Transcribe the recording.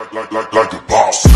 like, like, like like a boss.